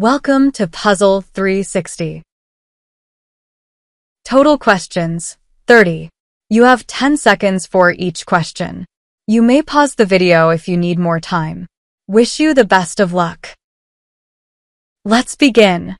Welcome to Puzzle 360. Total questions 30. You have 10 seconds for each question. You may pause the video if you need more time. Wish you the best of luck. Let's begin.